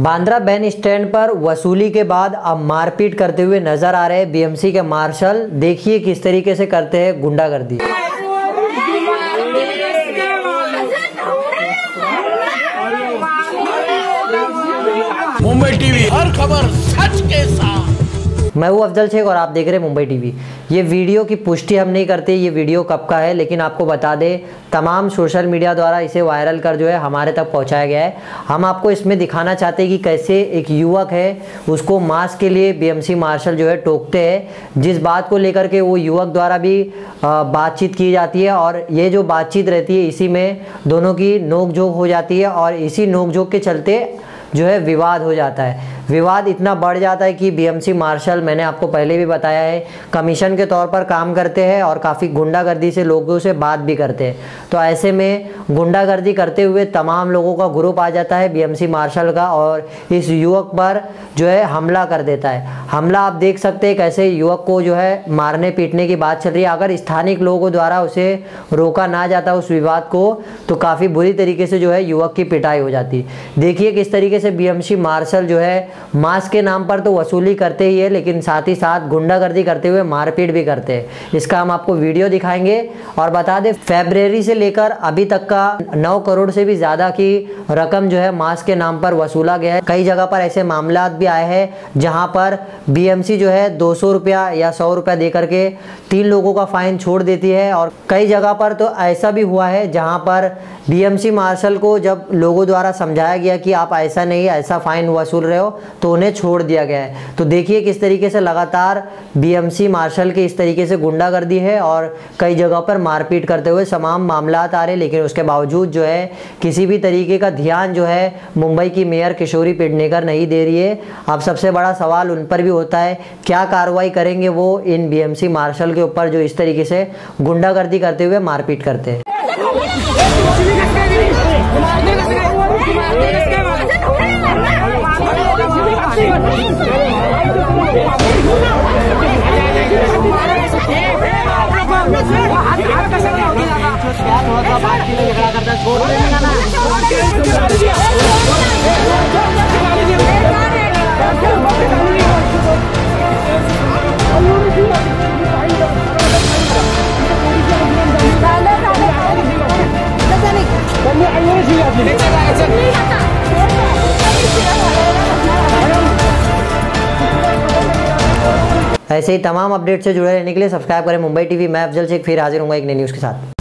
Bandra ban stand पर वसूली के बाद अब मारपीट करते हुए नज़र आ रहे बीएमसी के मार्शल। देखिए किस तरीके से करते हैं गुंडागर्दी। मुंबई टीवी, हर खबर सच के साथ। मैं हूँ अफजल शेख और आप देख रहे हैं मुंबई टीवी। ये वीडियो की पुष्टि हम नहीं करते, ये वीडियो कब का है, लेकिन आपको बता दें, तमाम सोशल मीडिया द्वारा इसे वायरल कर जो है हमारे तक पहुँचाया गया है। हम आपको इसमें दिखाना चाहते हैं कि कैसे एक युवक है, उसको मास्क के लिए बीएमसी मार्शल जो है टोकते हैं, जिस बात को लेकर के वो युवक द्वारा भी बातचीत की जाती है और ये जो बातचीत रहती है इसी में दोनों की नोकझोंक हो जाती है और इसी नोकझोंक के चलते जो है विवाद हो जाता है। विवाद इतना बढ़ जाता है कि बीएमसी मार्शल मैंने आपको पहले भी बताया है कमीशन के तौर पर काम करते हैं और काफ़ी गुंडागर्दी से लोगों से बात भी करते हैं। तो ऐसे में गुंडागर्दी करते हुए तमाम लोगों का ग्रुप आ जाता है बीएमसी मार्शल का और इस युवक पर जो है हमला कर देता है। हमला आप देख सकते हैं कैसे युवक को जो है मारने पीटने की बात चल रही है। अगर स्थानिक लोगों द्वारा उसे रोका ना जाता उस विवाद को तो काफ़ी बुरी तरीके से जो है युवक की पिटाई हो जाती। देखिए किस तरीके से बीएमसी मार्शल जो है मास्क के नाम पर तो वसूली करते ही है, लेकिन साथ ही साथ गुंडागर्दी करते हुए मारपीट भी करते हैं। इसका हम आपको वीडियो दिखाएँगे और बता दें, फेब्रवरी से लेकर अभी तक का नौ करोड़ से भी ज़्यादा की रकम जो है मास्क के नाम पर वसूला गया है। कई जगह पर ऐसे मामला भी आए हैं जहाँ पर बीएमसी जो है दो सौ रुपया या सौ रुपया दे करके तीन लोगों का फाइन छोड़ देती है और कई जगह पर तो ऐसा भी हुआ है जहाँ पर बीएमसी मार्शल को जब लोगों द्वारा समझाया गया कि आप ऐसा नहीं, ऐसा फाइन वसूल रहे हो तो उन्हें छोड़ दिया गया है। तो देखिए किस तरीके से लगातार बीएमसी मार्शल के इस तरीके से गुंडागर्दी है और कई जगह पर मारपीट करते हुए तमाम मामला आ रहे लेकिन उसके बावजूद जो है, किसी भी तरीके का ध्यान जो है, मुंबई की मेयर किशोरी पेडनेकर नहीं दे रही है। अब सबसे बड़ा सवाल उन पर भी होता है, क्या कार्रवाई करेंगे वो इन बीएमसी मार्शल के ऊपर जो इस तरीके से गुंडागर्दी करते हुए मारपीट करते हैं? झगड़ा ऐसे ही तमाम अपडेट से जुड़े रहने के लिए सब्सक्राइब करें मुंबई टीवी मैं अफजल से फिर हाजिर हूँ एक नई न्यूज़ के साथ।